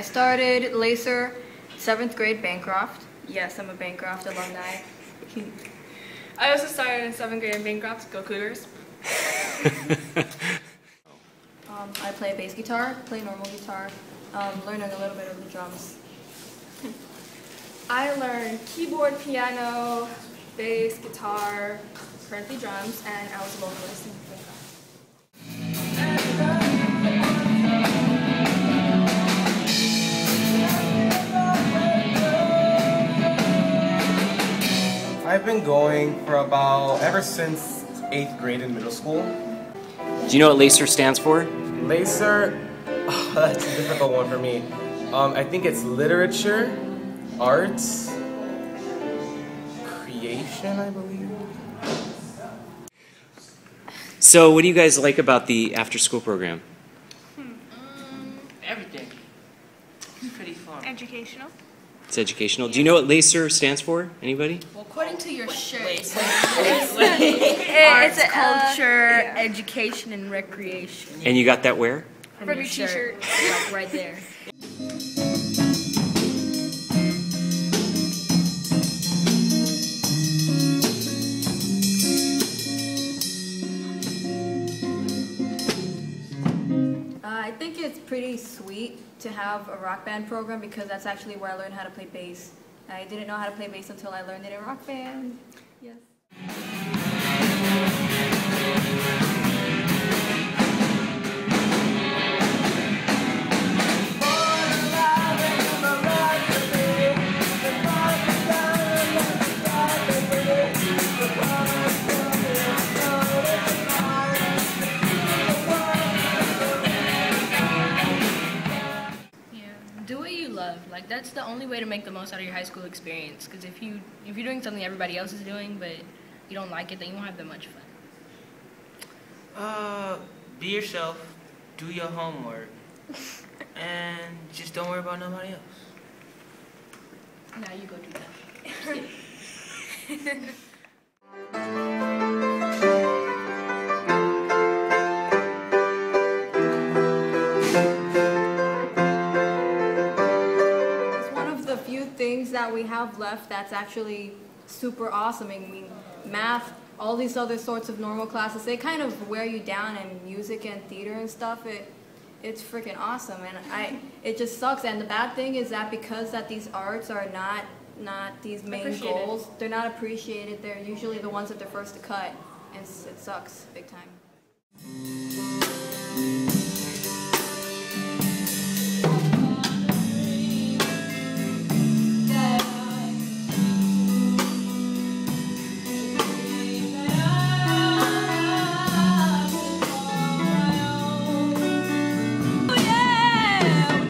started Lacer seventh grade Bancroft. Yes, I'm a Bancroft alumni. I also started in seventh grade in Bancroft. Go Cougars. Um, I play bass guitar, play normal guitar, um, learning a little bit of the drums. I learned keyboard, piano, bass, guitar, currently drums, and I was a vocalist I've been going for about ever since eighth grade in middle school. Do you know what LACER stands for? LACER, oh, that's a difficult one for me. Um, I think it's literature, arts, creation, I believe. So, what do you guys like about the after school program? Everything. It's pretty fun. Educational. It's educational. Do you know what LACER stands for? Anybody? Well, according to your shirt, Wait, arts, uh, culture, education, and recreation. And you got that where? From, From your your shirt, like right there. It's pretty sweet to have a rock band program because that's actually where I learned how to play bass. I didn't know how to play bass until I learned it in rock band. Yes. Do what you love. Like that's the only way to make the most out of your high school experience. Because if you if you're doing something everybody else is doing, but you don't like it, then you won't have that much fun. Uh, be yourself, do your homework, and just don't worry about nobody else. Now you go do that. things that we have left that's actually super awesome. I mean, math, all these other sorts of normal classes, they kind of wear you down and music and theater and stuff. It, it's freaking awesome, and I, it just sucks. And the bad thing is that because that these arts are not, not these main goals, they're not appreciated. They're usually the ones that they're first to cut, and it sucks big time. yeah.